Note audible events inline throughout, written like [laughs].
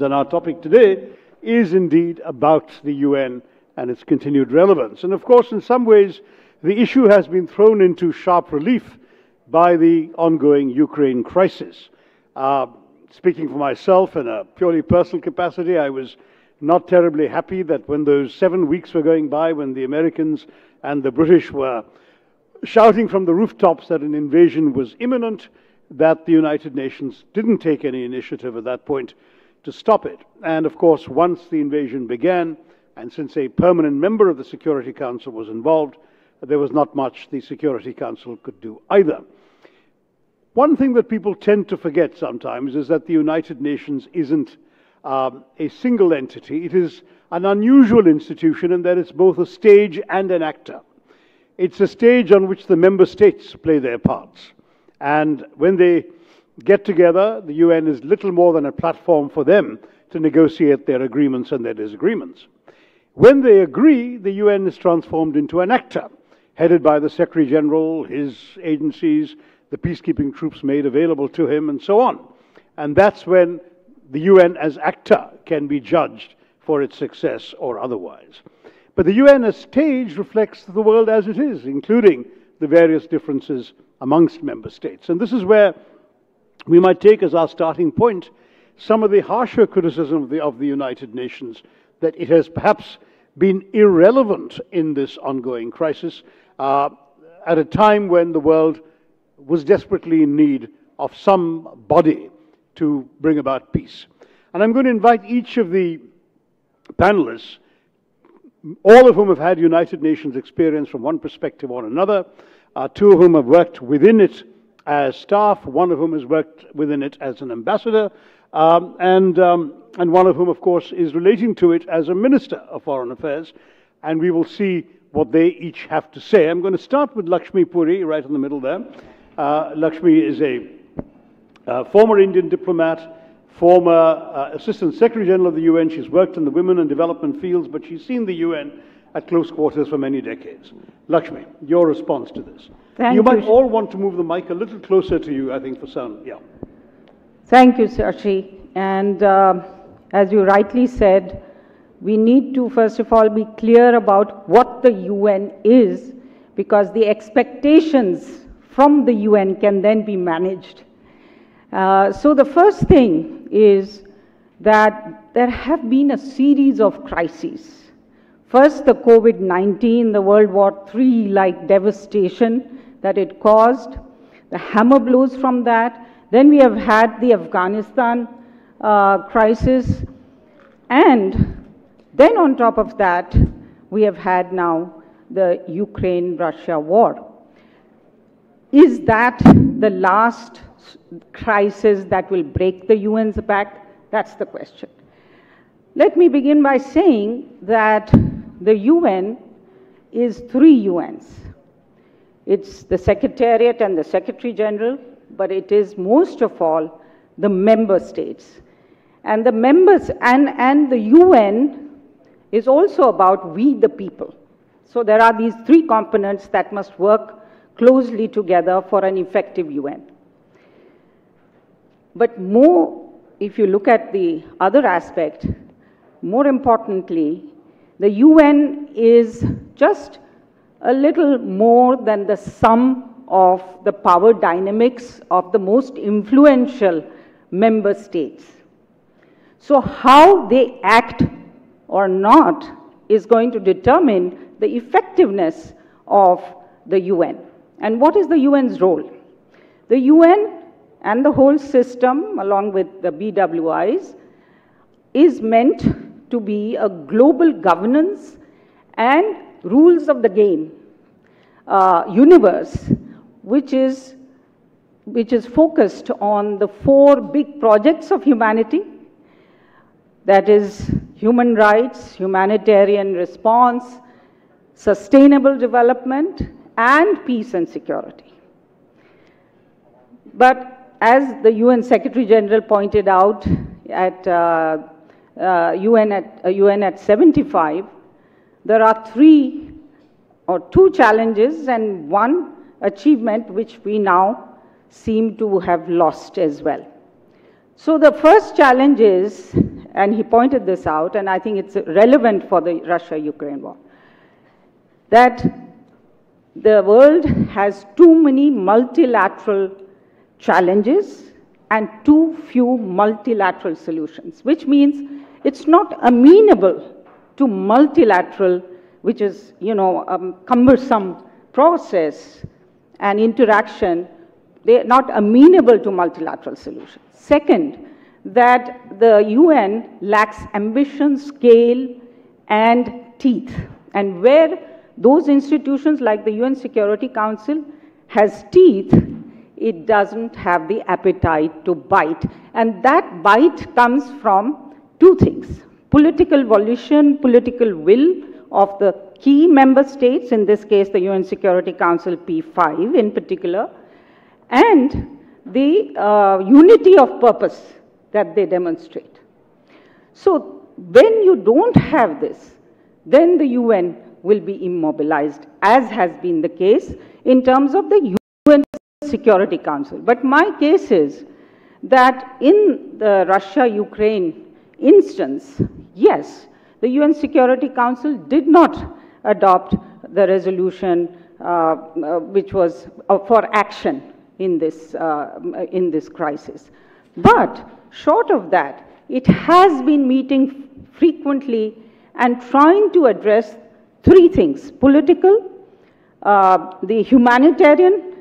And our topic today is indeed about the UN and its continued relevance. And of course, in some ways, the issue has been thrown into sharp relief by the ongoing Ukraine crisis. Uh, speaking for myself in a purely personal capacity, I was not terribly happy that when those seven weeks were going by, when the Americans and the British were shouting from the rooftops that an invasion was imminent, that the United Nations didn't take any initiative at that point to stop it. And of course, once the invasion began, and since a permanent member of the Security Council was involved, there was not much the Security Council could do either. One thing that people tend to forget sometimes is that the United Nations isn't um, a single entity. It is an unusual institution in that it's both a stage and an actor. It's a stage on which the member states play their parts. And when they get together. The UN is little more than a platform for them to negotiate their agreements and their disagreements. When they agree, the UN is transformed into an actor, headed by the Secretary General, his agencies, the peacekeeping troops made available to him, and so on. And that's when the UN as actor can be judged for its success or otherwise. But the UN as stage reflects the world as it is, including the various differences amongst member states. And this is where we might take as our starting point some of the harsher criticism of the, of the United Nations that it has perhaps been irrelevant in this ongoing crisis uh, at a time when the world was desperately in need of some body to bring about peace. And I'm going to invite each of the panelists, all of whom have had United Nations experience from one perspective or another, uh, two of whom have worked within it as staff, one of whom has worked within it as an ambassador, um, and, um, and one of whom, of course, is relating to it as a minister of foreign affairs. And we will see what they each have to say. I'm going to start with Lakshmi Puri, right in the middle there. Uh, Lakshmi is a uh, former Indian diplomat, former uh, Assistant Secretary General of the UN. She's worked in the women and development fields, but she's seen the UN at close quarters for many decades. Lakshmi, your response to this. Thank you might all want to move the mic a little closer to you, I think, for sound. Yeah. Thank you, Shashi. And uh, as you rightly said, we need to, first of all, be clear about what the UN is, because the expectations from the UN can then be managed. Uh, so the first thing is that there have been a series of crises. First, the COVID-19, the World War III-like devastation that it caused, the hammer blows from that. Then we have had the Afghanistan uh, crisis. And then on top of that, we have had now the Ukraine-Russia war. Is that the last crisis that will break the UN's back? That's the question. Let me begin by saying that the UN is three UNs. It's the Secretariat and the Secretary General, but it is most of all the member states. And the members and, and the UN is also about we the people. So there are these three components that must work closely together for an effective UN. But more, if you look at the other aspect, more importantly, the UN is just a little more than the sum of the power dynamics of the most influential member states. So how they act or not is going to determine the effectiveness of the UN. And what is the UN's role? The UN and the whole system, along with the BWIs, is meant to be a global governance and rules of the game uh, universe, which is, which is focused on the four big projects of humanity. That is human rights, humanitarian response, sustainable development, and peace and security. But as the UN Secretary General pointed out at uh, uh, UN, at, uh, UN at 75, there are three or two challenges and one achievement which we now seem to have lost as well. So the first challenge is, and he pointed this out, and I think it's relevant for the Russia-Ukraine war, that the world has too many multilateral challenges and too few multilateral solutions, which means it's not amenable to multilateral, which is, you know, a cumbersome process and interaction. They're not amenable to multilateral solutions. Second, that the UN lacks ambition, scale, and teeth. And where those institutions like the UN Security Council has teeth, it doesn't have the appetite to bite. And that bite comes from two things. Political volition, political will of the key member states, in this case the UN Security Council P5 in particular, and the uh, unity of purpose that they demonstrate. So when you don't have this, then the UN will be immobilized, as has been the case in terms of the UN Security Council. But my case is that in the Russia-Ukraine instance, yes, the UN Security Council did not adopt the resolution uh, uh, which was uh, for action in this, uh, in this crisis. But short of that, it has been meeting frequently and trying to address three things, political, uh, the humanitarian,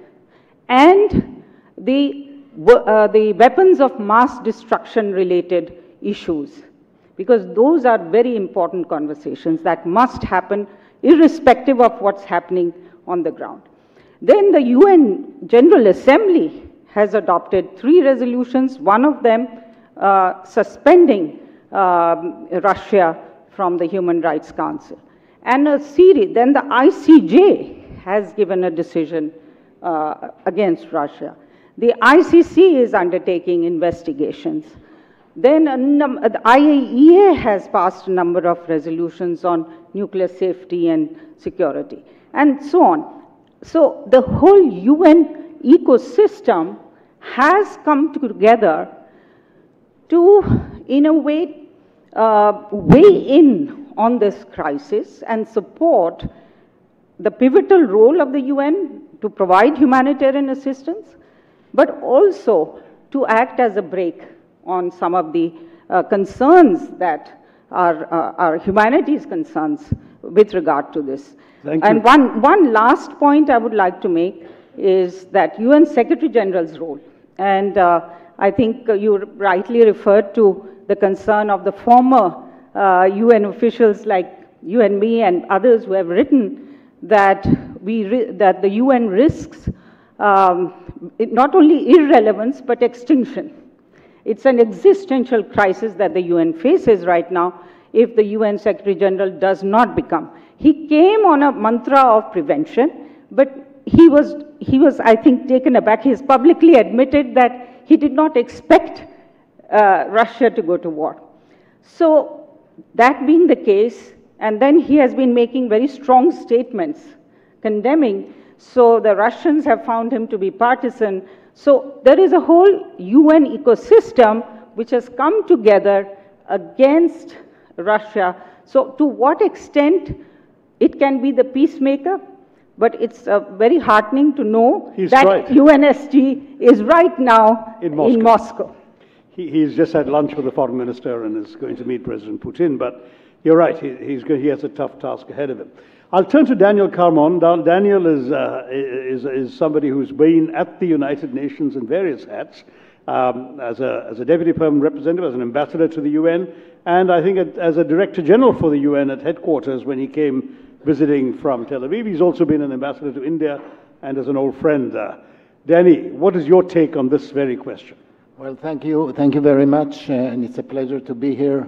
and the, uh, the weapons of mass destruction related issues. Because those are very important conversations that must happen irrespective of what's happening on the ground. Then the UN General Assembly has adopted three resolutions, one of them uh, suspending um, Russia from the Human Rights Council. And a series, then the ICJ has given a decision uh, against Russia. The ICC is undertaking investigations. Then the IAEA has passed a number of resolutions on nuclear safety and security, and so on. So the whole UN ecosystem has come together to, in a way, uh, weigh in on this crisis and support the pivotal role of the UN to provide humanitarian assistance, but also to act as a brake on some of the uh, concerns that are, uh, are humanities concerns with regard to this. Thank and you. one, one last point I would like to make is that UN Secretary General's role. And uh, I think uh, you rightly referred to the concern of the former uh, UN officials like you and me and others who have written that, we that the UN risks um, not only irrelevance but extinction. It's an existential crisis that the UN faces right now if the UN Secretary General does not become. He came on a mantra of prevention, but he was, he was, I think, taken aback. He has publicly admitted that he did not expect uh, Russia to go to war. So, that being the case, and then he has been making very strong statements condemning. So, the Russians have found him to be partisan. So, there is a whole UN ecosystem which has come together against Russia. So, to what extent it can be the peacemaker, but it's uh, very heartening to know He's that right. UNSG is right now In Moscow. In Moscow. He, he's just had lunch with the foreign minister and is going to meet President Putin, but you're right, he, he's, he has a tough task ahead of him. I'll turn to Daniel Carmon. Daniel is, uh, is, is somebody who's been at the United Nations in various hats, um, as, a, as a deputy permanent representative, as an ambassador to the UN, and I think as a director general for the UN at headquarters when he came visiting from Tel Aviv. He's also been an ambassador to India and as an old friend. Uh, Danny, what is your take on this very question? Well, thank you. Thank you very much. Uh, and it's a pleasure to be here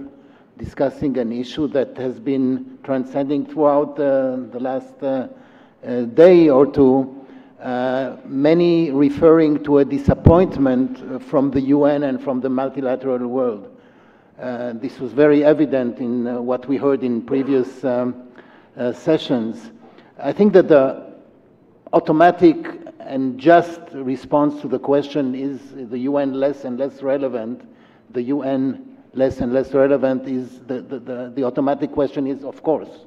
discussing an issue that has been transcending throughout uh, the last uh, uh, day or two. Uh, many referring to a disappointment from the UN and from the multilateral world. Uh, this was very evident in uh, what we heard in previous um, sessions. I think that the automatic and just response to the question is the UN less and less relevant, the UN less and less relevant is the, the, the, the automatic question is, of course.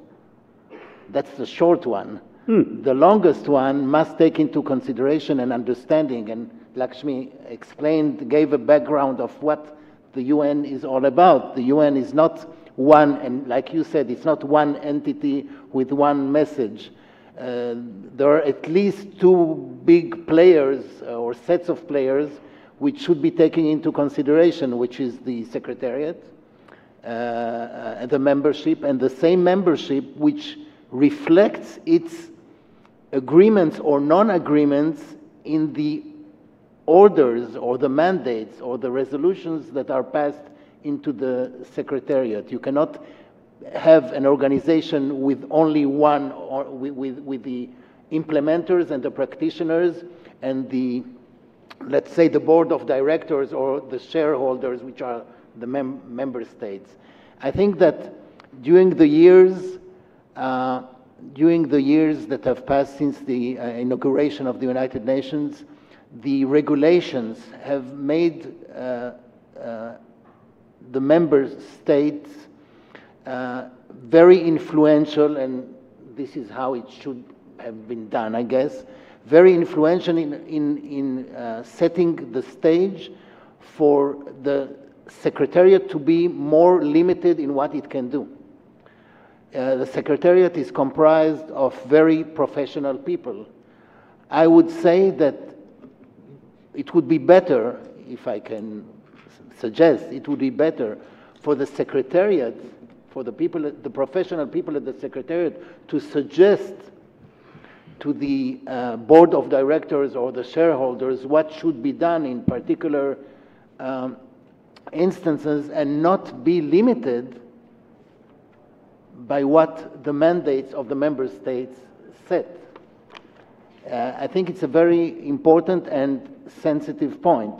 That's the short one. The longest one must take into consideration and understanding, and Lakshmi explained, gave a background of what the UN is all about. The UN is not one, and like you said, it's not one entity with one message. Uh, there are at least two big players uh, or sets of players which should be taken into consideration, which is the Secretariat, uh, uh, the membership, and the same membership which reflects its agreements or non-agreements in the orders or the mandates or the resolutions that are passed into the Secretariat. You cannot have an organization with only one, or with, with, with the implementers and the practitioners and the, let's say, the board of directors or the shareholders, which are the mem member states. I think that during the years, uh, during the years that have passed since the uh, inauguration of the United Nations, the regulations have made uh, uh, the member states uh, very influential, and this is how it should have been done, I guess, very influential in, in, in uh, setting the stage for the Secretariat to be more limited in what it can do. Uh, the Secretariat is comprised of very professional people. I would say that it would be better, if I can suggest, it would be better for the Secretariat, for the people, the professional people at the Secretariat to suggest to the uh, board of directors or the shareholders what should be done in particular um, instances and not be limited by what the mandates of the member states set. Uh, I think it's a very important and sensitive point.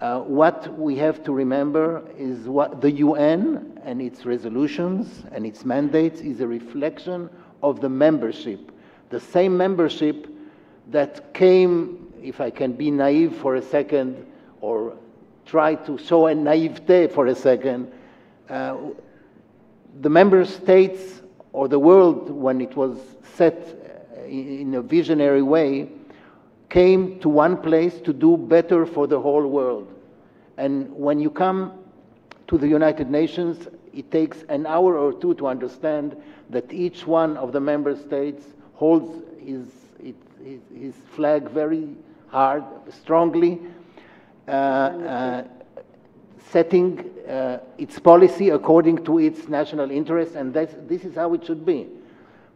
Uh, what we have to remember is what the UN and its resolutions and its mandates is a reflection of the membership. The same membership that came, if I can be naive for a second, or try to show a naivete for a second, uh, the member states or the world, when it was set in a visionary way, came to one place to do better for the whole world. And when you come to the United Nations, it takes an hour or two to understand that each one of the member states holds his, his, his flag very hard, strongly, uh, uh, setting uh, its policy according to its national interests, and this is how it should be.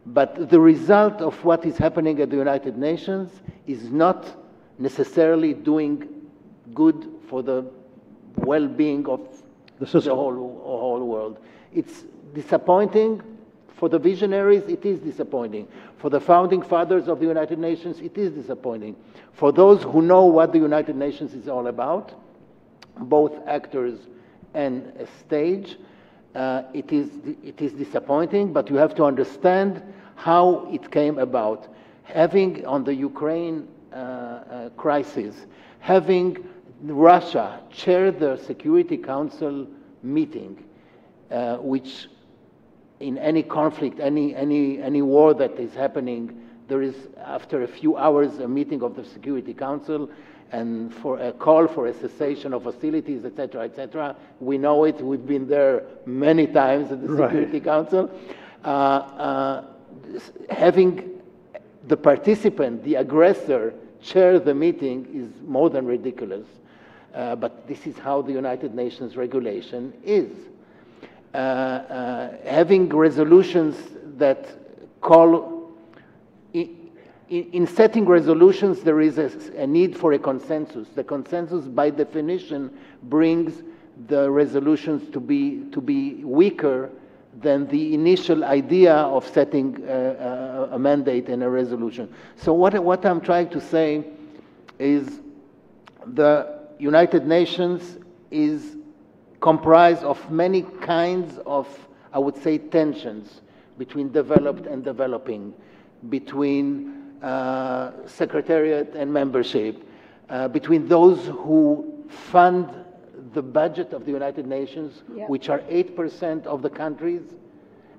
But the result of what is happening at the United Nations is not necessarily doing good for the well-being of The the whole, whole world. It's disappointing for the visionaries, it is disappointing. For the founding fathers of the United Nations, it is disappointing. For those who know what the United Nations is all about, both actors and stage, uh, it, is, it is disappointing, but you have to understand how it came about. Having on the Ukraine uh, uh, crisis, having Russia chair the Security Council meeting, uh, which in any conflict, any, any, any war that is happening, there is, after a few hours, a meeting of the Security Council and for a call for a cessation of hostilities, etc., etc. We know it. We've been there many times at the Right. Security Council. Uh, uh, having the participant, the aggressor, chair the meeting is more than ridiculous. Uh, but this is how the United Nations regulation is. Uh, uh, having resolutions that call, i- i- in setting resolutions, there is a need for a consensus. The consensus, by definition, brings the resolutions to be, to be weaker than the initial idea of setting uh, a, a mandate and a resolution. So what, what I'm trying to say is the United Nations is comprised of many kinds of, I would say, tensions between developed and developing, between uh, secretariat and membership, uh, between those who fund the budget of the United Nations, Yeah. which are 8% of the countries,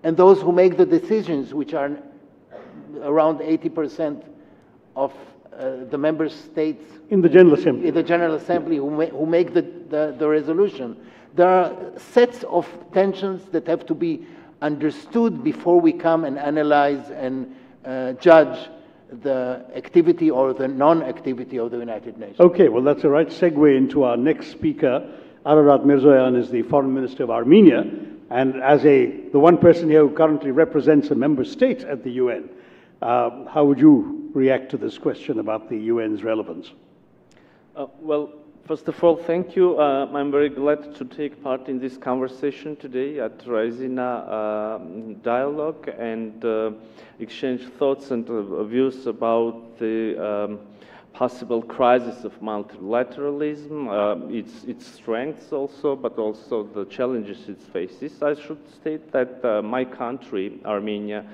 and those who make the decisions, which are around 80% of uh, the member states In the General Assembly. in the General Assembly who, ma- who make the, the, the resolution. There are sets of tensions that have to be understood before we come and analyze and uh, judge the activity or the non-activity of the United Nations. Okay, well, that's a right segue into our next speaker. Ararat Mirzoyan is the Foreign Minister of Armenia, and as a the one person here who currently represents a member state at the UN, uh, how would you react to this question about the UN's relevance? Uh, well, first of all, thank you. Uh, I'm very glad to take part in this conversation today at Raisina uh, Dialogue and uh, exchange thoughts and uh, views about the um, possible crisis of multilateralism, uh, its, its strengths also, but also the challenges it faces. I should state that uh, my country, Armenia,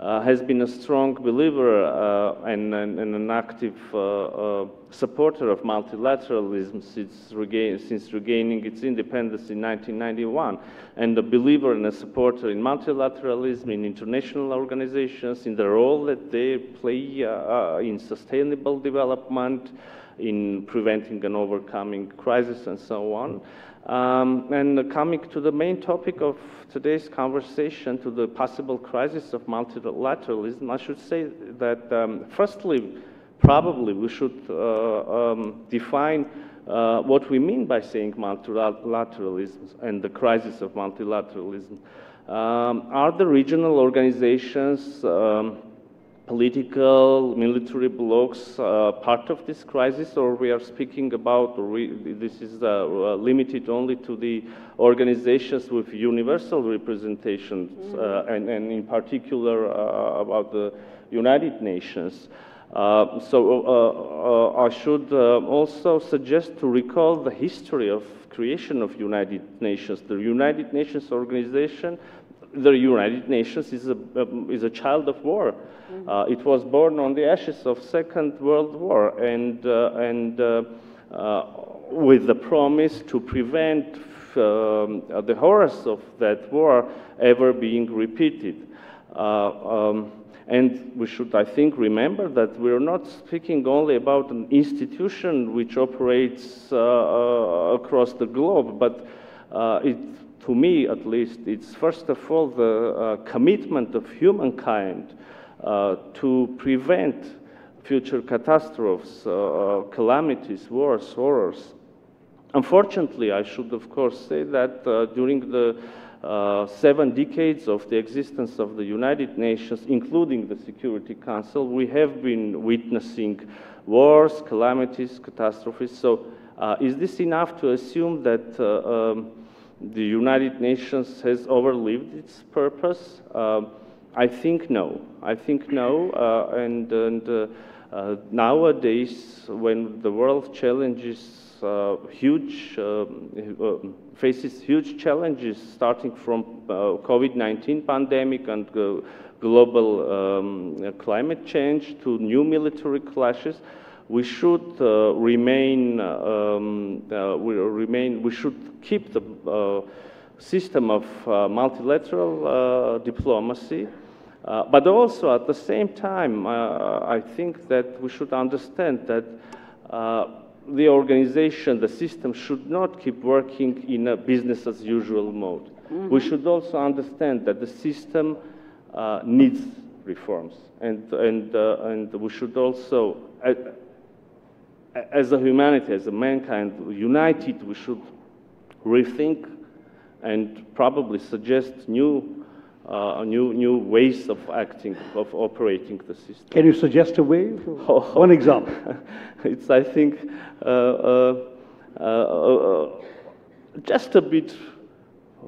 has been a strong believer uh, and, and, and an active uh, uh, supporter of multilateralism since, regain, since regaining its independence in 1991, and a believer and a supporter in multilateralism, in international organizations, in the role that they play uh, uh, in sustainable development, in preventing and overcoming crisis, and so on. Um, and coming to the main topic of today's conversation, to the possible crisis of multilateralism, I should say that, um, firstly, probably we should uh, um, define uh, what we mean by saying multilateralism and the crisis of multilateralism. Um, are the regional organizations um, political, military blocs uh, part of this crisis, or we are speaking about, or we, this is uh, uh, limited only to the organizations with universal representations, uh, and, and in particular uh, about the United Nations. Uh, so uh, uh, I should uh, also suggest to recall the history of creation of United Nations. The United Nations organization the United Nations is a, um, is a child of war. Uh, it was born on the ashes of Second World War, and, uh, and uh, uh, with the promise to prevent um, the horrors of that war ever being repeated. Uh, um, and we should, I think, remember that we're not speaking only about an institution which operates uh, uh, across the globe, but uh, it, to me at least, it's first of all the uh, commitment of humankind uh, to prevent future catastrophes, uh, calamities, wars, horrors. Unfortunately, I should of course say that uh, during the uh, seven decades of the existence of the United Nations, including the Security Council, we have been witnessing wars, calamities, catastrophes. So, uh, is this enough to assume that uh, um, the United Nations has overlived its purpose? Um, I think no. I think no. Uh, and and uh, uh, nowadays, when the world challenges uh, huge, um, uh, faces huge challenges, starting from uh, COVID-19 pandemic and uh, global um, uh, climate change to new military clashes, we should uh, remain, um, uh, we remain, we should keep the uh, system of uh, multilateral uh, diplomacy. Uh, but also at the same time, uh, I think that we should understand that uh, the organization, the system should not keep working in a business as usual mode. We should also understand that the system uh, needs reforms. And, and, uh, and we should also, uh, as a humanity, as a mankind, united, we should rethink and probably suggest new, uh, new, new ways of acting, of operating the system. Can you suggest a way? [laughs] One example. it's, I think, uh, uh, uh, uh, just a bit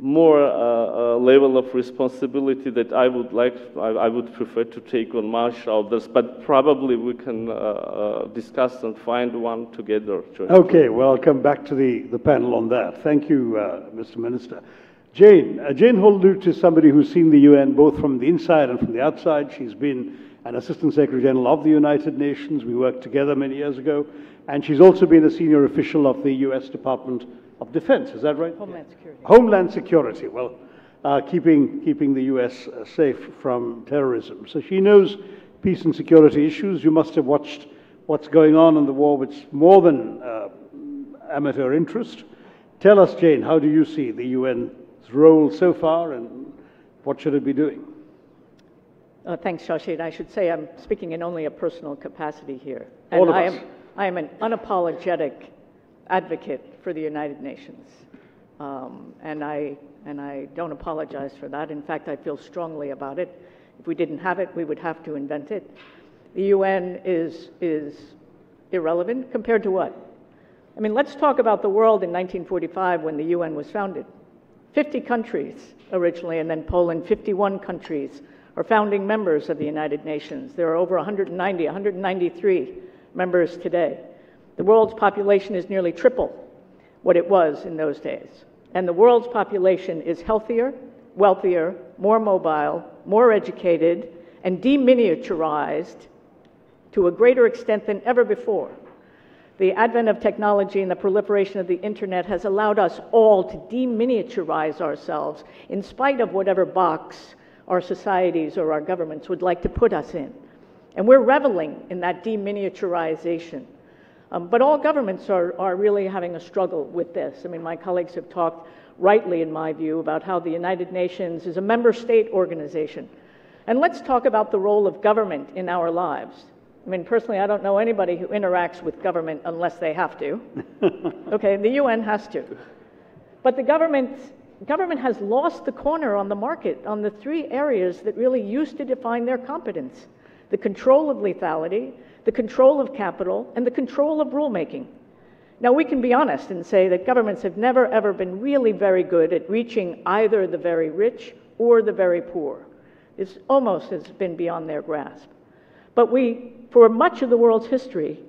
more uh, uh, level of responsibility that I would like, I, I would prefer to take on my shoulders, but probably we can uh, uh, discuss and find one together. Okay, well, I'll come back to the, the panel on that. Thank you, Mr. Minister. Jane, Jane Holl Lute is somebody who's seen the UN both from the inside and from the outside. She's been an Assistant Secretary General of the United Nations. We worked together many years ago. and she's also been a senior official of the U.S. Department of Defense. Is that right? Homeland Security. Homeland Security. Well, uh, keeping keeping the U.S. Uh, safe from terrorism. So she knows peace and security issues. You must have watched what's going on in the war with more than uh, amateur interest. Tell us, Jane, how do you see the UN's role so far, and what should it be doing? Uh, thanks, Shashi. I should say I'm speaking in only a personal capacity here. And I am, I am an unapologetic advocate for the United Nations. Um, and, I, and I don't apologize for that. In fact, I feel strongly about it. If we didn't have it, we would have to invent it. The UN is, is irrelevant compared to what? I mean, let's talk about the world in 1945 when the UN was founded. 50 countries originally, and then Poland, 51 countries are founding members of the United Nations. There are over 190, 193 members today. The world's population is nearly triple what it was in those days. And the world's population is healthier, wealthier, more mobile, more educated, and deminiaturized to a greater extent than ever before. The advent of technology and the proliferation of the internet has allowed us all to deminiaturize ourselves in spite of whatever box our societies or our governments would like to put us in. And we're reveling in that deminiaturization. Um, but all governments are, are really having a struggle with this. I mean, my colleagues have talked rightly, in my view, about how the United Nations is a member state organization. And let's talk about the role of government in our lives. I mean, personally, I don't know anybody who interacts with government unless they have to. [laughs] okay, the UN has to. But the government, government has lost the corner on the market on the three areas that really used to define their competence the control of lethality, the control of capital, and the control of rulemaking. Now, we can be honest and say that governments have never, ever been really very good at reaching either the very rich or the very poor. It's almost has been beyond their grasp. But we, for much of the world's history,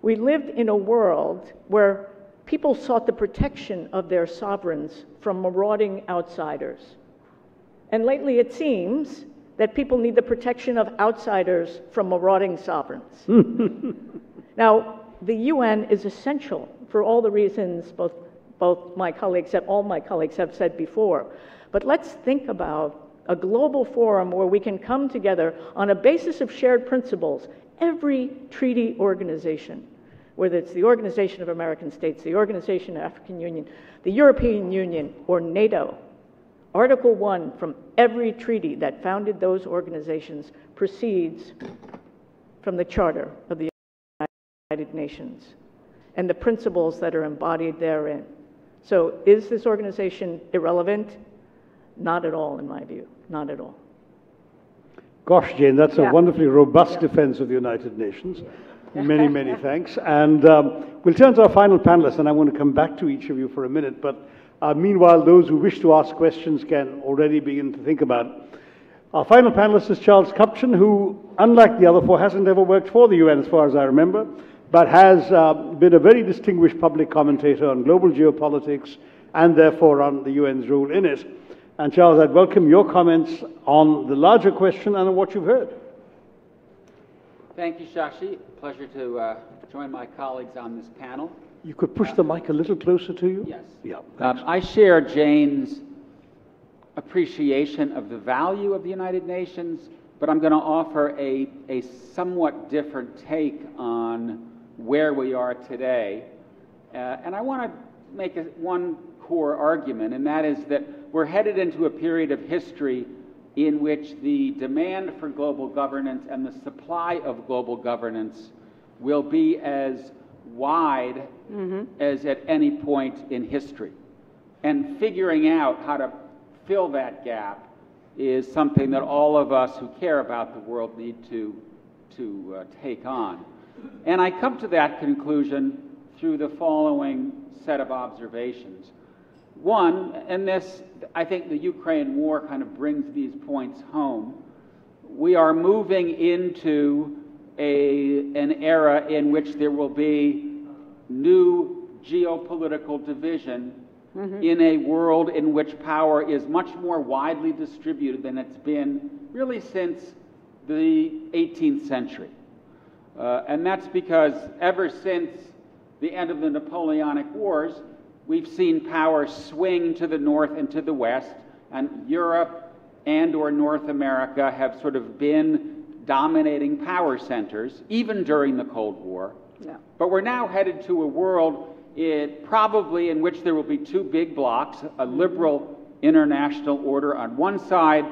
we lived in a world where people sought the protection of their sovereigns from marauding outsiders. And lately it seems that people need the protection of outsiders from marauding sovereigns. [laughs] now, the UN is essential for all the reasons both, both my colleagues and all my colleagues have said before. But let's think about a global forum where we can come together on a basis of shared principles. Every treaty organization, whether it's the Organization of American States, the Organization of African Union, the European Union, or NATO, Article 1 from every treaty that founded those organizations proceeds from the Charter of the United Nations and the principles that are embodied therein. So, is this organization irrelevant? Not at all, in my view. Not at all. Gosh, Jane, that's a wonderfully robust Yeah. defense of the United Nations. Many, many [laughs] thanks. And um, we'll turn to our final panelists, and I want to come back to each of you for a minute. But uh, meanwhile, those who wish to ask questions can already begin to think about. it. Our final panelist is Charles Kupchan, who, unlike the other four, hasn't ever worked for the UN, as far as I remember, but has uh, been a very distinguished public commentator on global geopolitics and therefore on the UN's role in it. And Charles, I'd welcome your comments on the larger question and on what you've heard. Thank you, Shashi. Pleasure to uh, join my colleagues on this panel. You could push the mic a little closer to you? Yes. Yeah. Um, I share Jane's appreciation of the value of the United Nations, but I'm going to offer a, a somewhat different take on where we are today. Uh, and I want to make a, one core argument, and that is that we're headed into a period of history in which the demand for global governance and the supply of global governance will be as wide as at any point in history. And figuring out how to fill that gap is something that all of us who care about the world need to, to uh, take on. And I come to that conclusion through the following set of observations. One, and this, I think the Ukraine war kind of brings these points home. We are moving into a, an era in which there will be new geopolitical division in a world in which power is much more widely distributed than it's been really since the 18th century. Uh, and that's because ever since the end of the Napoleonic Wars, we've seen power swing to the north and to the west, and Europe and or North America have sort of been dominating power centers, even during the Cold War. Yeah. But we're now headed to a world it, probably in which there will be two big blocks a mm-hmm. liberal international order on one side,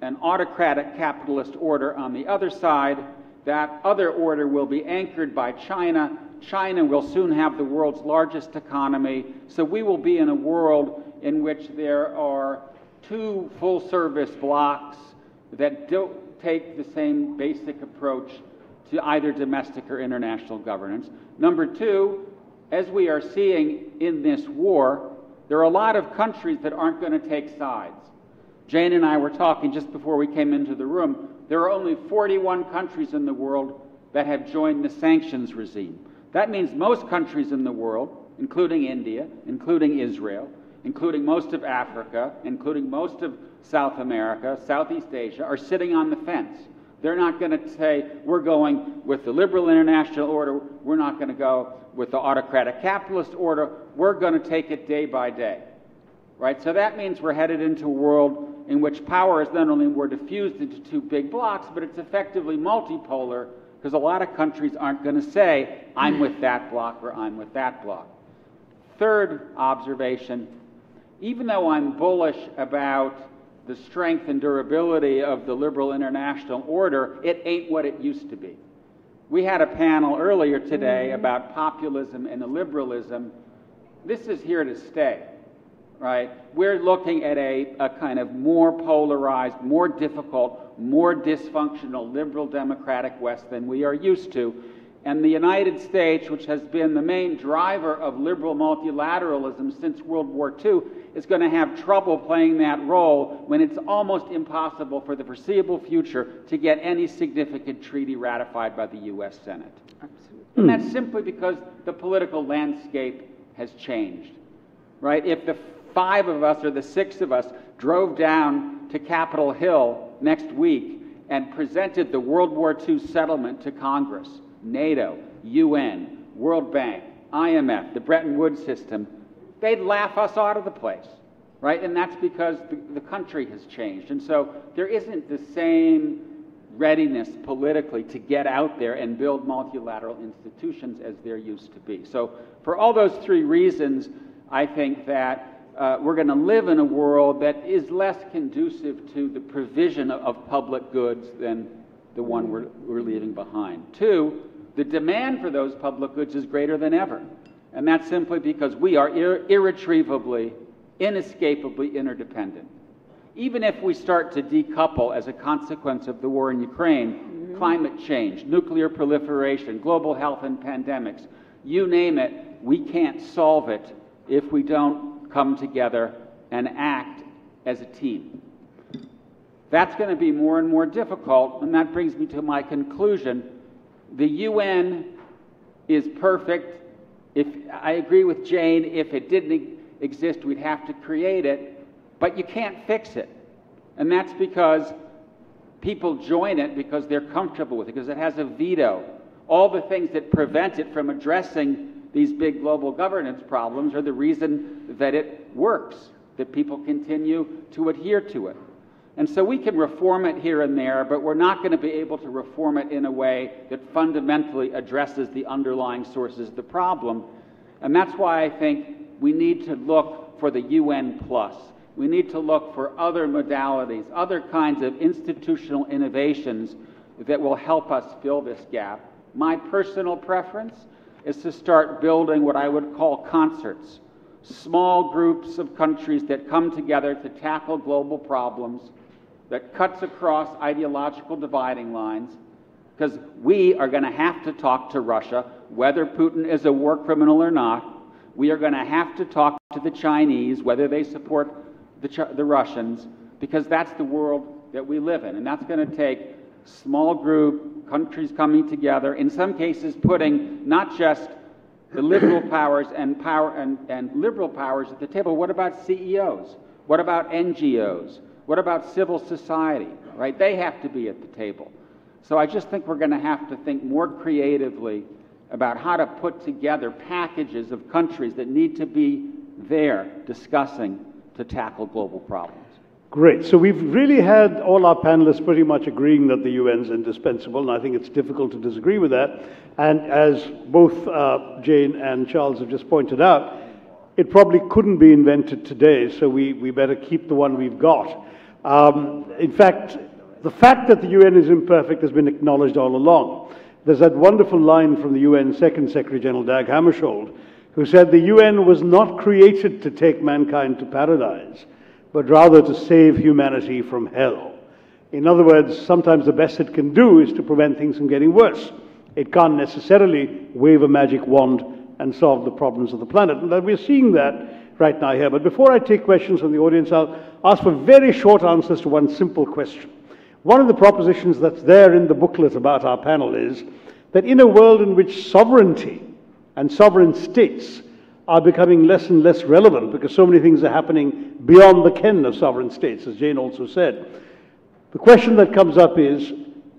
an autocratic capitalist order on the other side. That other order will be anchored by China. China will soon have the world's largest economy, so we will be in a world in which there are two full service blocks that don't take the same basic approach to either domestic or international governance. Number two, as we are seeing in this war, there are a lot of countries that aren't going to take sides. Jane and I were talking just before we came into the room. There are only 41 countries in the world that have joined the sanctions regime. That means most countries in the world, including India, including Israel, including most of Africa, including most of South America, Southeast Asia, are sitting on the fence. They're not going to say, we're going with the liberal international order, we're not going to go with the autocratic capitalist order, we're going to take it day by day. Right? So that means we're headed into a world in which power is not only more diffused into two big blocks, but it's effectively multipolar because a lot of countries aren't going to say, I'm with that block or I'm with that block. Third observation even though I'm bullish about the strength and durability of the liberal international order, it ain't what it used to be. We had a panel earlier today about populism and illiberalism. This is here to stay, right? We're looking at a, a kind of more polarized, more difficult, more dysfunctional liberal democratic West than we are used to. And the United States, which has been the main driver of liberal multilateralism since World War II, is going to have trouble playing that role when it's almost impossible for the foreseeable future to get any significant treaty ratified by the U.S. Senate. Absolutely. And that's simply because the political landscape has changed. Right? If the five of us or the six of us drove down to Capitol Hill next week and presented the World War II settlement to Congress, NATO, UN, World Bank, IMF, the Bretton Woods system, they'd laugh us out of the place, right? And that's because the, the country has changed. And so there isn't the same readiness politically to get out there and build multilateral institutions as there used to be. So, for all those three reasons, I think that uh, we're going to live in a world that is less conducive to the provision of, of public goods than the one we're, we're leaving behind. Two, the demand for those public goods is greater than ever. And that's simply because we are ir- irretrievably, inescapably interdependent. Even if we start to decouple as a consequence of the war in Ukraine, mm-hmm. climate change, nuclear proliferation, global health and pandemics, you name it, we can't solve it if we don't come together and act as a team. That's going to be more and more difficult, and that brings me to my conclusion the UN is perfect. If I agree with Jane, if it didn't exist, we'd have to create it, but you can't fix it. And that's because people join it because they're comfortable with it, because it has a veto. All the things that prevent it from addressing these big global governance problems are the reason that it works, that people continue to adhere to it. And so we can reform it here and there, but we're not going to be able to reform it in a way that fundamentally addresses the underlying sources of the problem. And that's why I think we need to look for the UN plus. We need to look for other modalities, other kinds of institutional innovations that will help us fill this gap. My personal preference is to start building what I would call concerts, small groups of countries that come together to tackle global problems that cuts across ideological dividing lines because we are going to have to talk to Russia, whether Putin is a war criminal or not. We are going to have to talk to the Chinese, whether they support the, the Russians, because that's the world that we live in. And that's going to take small group countries coming together, in some cases putting not just the liberal [coughs] powers and power and, and liberal powers at the table. What about CEOs? What about NGOs? What about civil society, right? They have to be at the table. So I just think we're going to have to think more creatively about how to put together packages of countries that need to be there discussing to tackle global problems. Great. So we've really had all our panelists pretty much agreeing that the UN is indispensable, and I think it's difficult to disagree with that. And as both uh, Jane and Charles have just pointed out, it probably couldn't be invented today, so we, we better keep the one we've got. Um, in fact, the fact that the UN is imperfect has been acknowledged all along. There's that wonderful line from the UN Second Secretary General Dag Hammarskjöld, who said the UN was not created to take mankind to paradise but rather to save humanity from hell. In other words, sometimes the best it can do is to prevent things from getting worse. It can't necessarily wave a magic wand and solve the problems of the planet. And we're seeing that right now here. But before I take questions from the audience, I'll ask for very short answers to one simple question. One of the propositions that's there in the booklet about our panel is that in a world in which sovereignty and sovereign states are becoming less and less relevant because so many things are happening beyond the ken of sovereign states, as Jane also said. The question that comes up is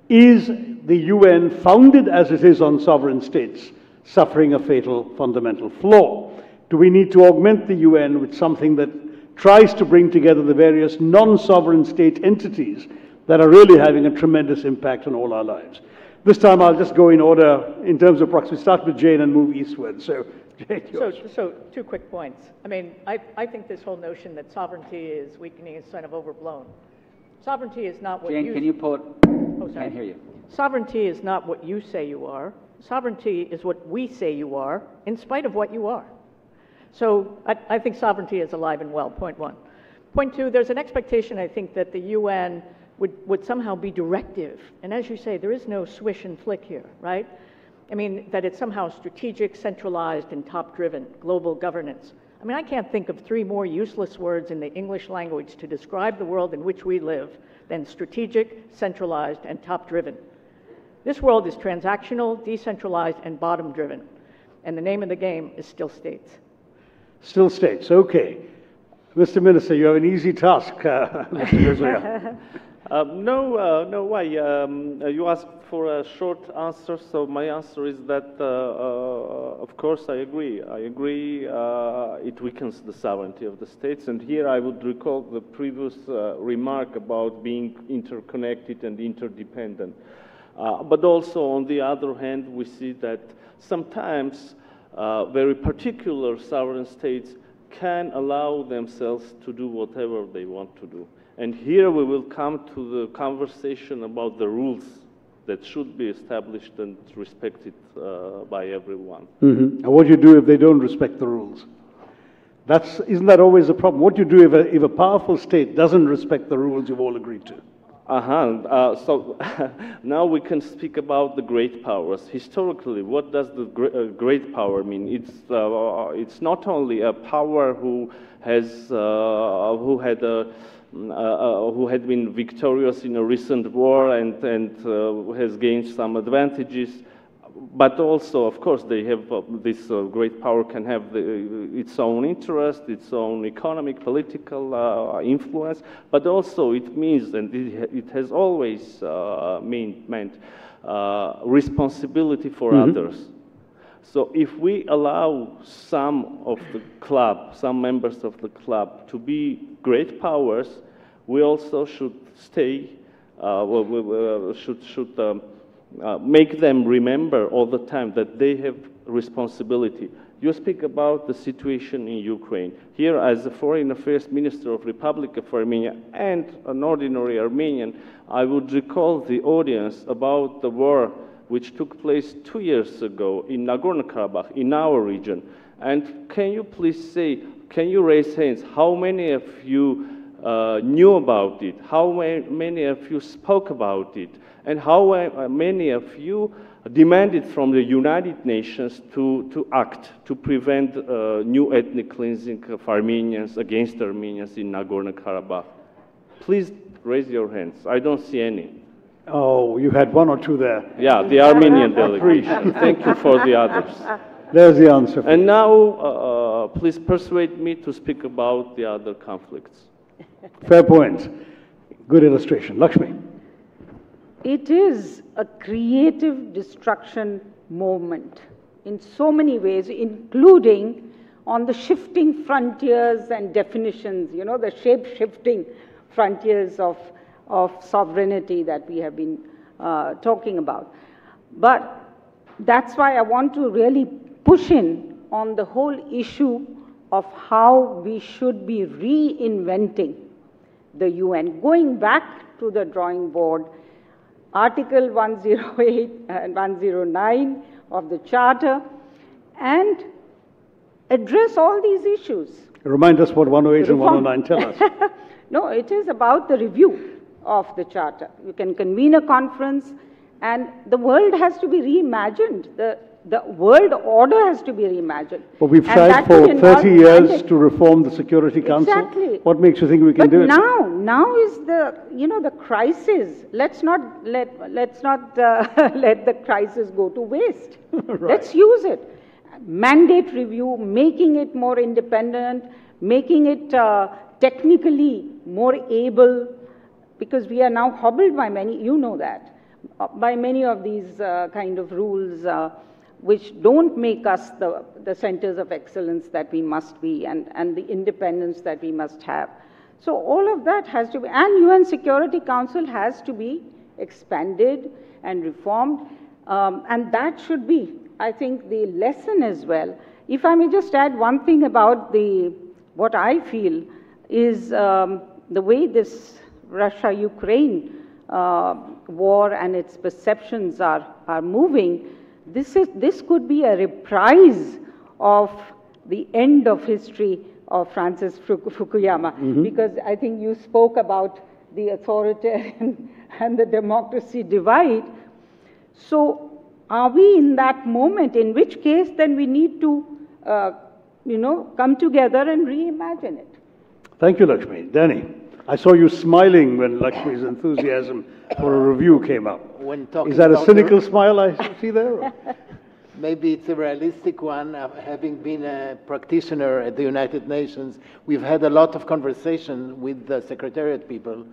Is the UN, founded as it is on sovereign states, suffering a fatal fundamental flaw? Do we need to augment the UN with something that tries to bring together the various non sovereign state entities that are really having a tremendous impact on all our lives? This time I'll just go in order in terms of proxy. Start with Jane and move eastward. So [laughs] so, so two quick points. I mean, I, I think this whole notion that sovereignty is weakening is kind of overblown. Sovereignty is not what Jane, you... can you pull it? Oh, sorry. Can't hear you. Sovereignty is not what you say you are. Sovereignty is what we say you are, in spite of what you are. So I, I think sovereignty is alive and well, point one. Point two, there's an expectation, I think, that the UN would, would somehow be directive. And as you say, there is no swish and flick here, right? I mean, that it's somehow strategic, centralized, and top driven, global governance. I mean, I can't think of three more useless words in the English language to describe the world in which we live than strategic, centralized, and top driven. This world is transactional, decentralized, and bottom driven. And the name of the game is still states. Still states, okay. Mr. Minister, you have an easy task, uh. [laughs] [laughs] Um, no, uh, no, why? Um, uh, you asked for a short answer, so my answer is that, uh, uh of course, I agree. I agree uh, it weakens the sovereignty of the states, and here I would recall the previous uh, remark about being interconnected and interdependent. but also, on the other hand, we see that sometimes very particular sovereign states can allow themselves to do whatever they want to do. And here we will come to the conversation about the rules that should be established and respected uh, by everyone. Mm-hmm. And what do you do if they don't respect the rules? That's, isn't that always a problem? What do you do if a, if a powerful state doesn't respect the rules you've all agreed to? Uh-huh. Uh, so [laughs] now we can speak about the great powers. Historically, what does the great, uh, great power mean? It's, uh, it's not only a power who has, uh, who had a uh, uh, who had been victorious in a recent war and, and has gained some advantages. But also, of course, they have this great power can have the, its own interest, its own economic, political influence, but also it means, and it, it has always mean, meant, responsibility for mm-hmm. others. So if we allow some of the club, some members of the club, to be great powers, we also should stay, uh, well, we, uh, should, should um, uh, make them remember all the time that they have responsibility. You speak about the situation in Ukraine. Here, as the Foreign Affairs Minister of the Republic of Armenia and an ordinary Armenian, I would recall the audience about the war which took place two years ago in Nagorno-Karabakh, in our region. And can you please say, can you raise hands, how many of you uh, knew about it, how many of you spoke about it, and how uh, many of you demanded from the United Nations to, to act to prevent uh, new ethnic cleansing of Armenians against Armenians in Nagorno-Karabakh. Please raise your hands. I don't see any. Oh, you had one or two there. Yeah, the Armenian delegation. Thank you for the others. There's the answer. And now, uh, uh, please persuade me to speak about the other conflicts. Fair point. Good illustration. Lakshmi. It is a creative destruction moment in so many ways, including on the shifting frontiers and definitions, you know, the shape shifting frontiers of, of sovereignty that we have been uh, talking about. But that's why I want to really push in on the whole issue of how we should be reinventing the UN, going back to the drawing board. Article 108 and 109 of the Charter, and address all these issues. Remind us what 108 and 109 tell us. [laughs] no, it is about the review of the Charter. You can convene a conference, and the world has to be reimagined. The, the world order has to be reimagined. But we've And tried for 30 years mandate. to reform the Security Council. Exactly. What makes you think we can But do it? now, now is the, you know, the crisis. Let's not let, let's not uh, [laughs] let the crisis go to waste. [laughs] Let's use it. Mandate review, making it more independent, making it uh, technically more able, because we are now hobbled by many, you know that, uh, by many of these uh, kind of rules uh, which don't make us the, the centers of excellence that we must be and, and the independence that we must have. So all of that has to be, and UN Security Council has to be expanded and reformed, um, and that should be, I think, the lesson as well. If I may just add one thing about the, what I feel is um, the way this Russia-Ukraine uh, war and its perceptions are, are moving, this, is, this could be a reprise of the end of history of Francis Fuku- Fukuyama, because I think you spoke about the authoritarian [laughs] and the democracy divide. So, are we in that moment? In which case, then we need to, uh, you know, come together and reimagine it. Thank you, Lakshmi. Danny, I saw you smiling when Lakshmi's enthusiasm for a review came up. When talking Is that a about the- cynical smile I see there? [laughs] Maybe it's a realistic one. Uh, having been a practitioner at the United Nations, we've had a lot of conversation with the Secretariat people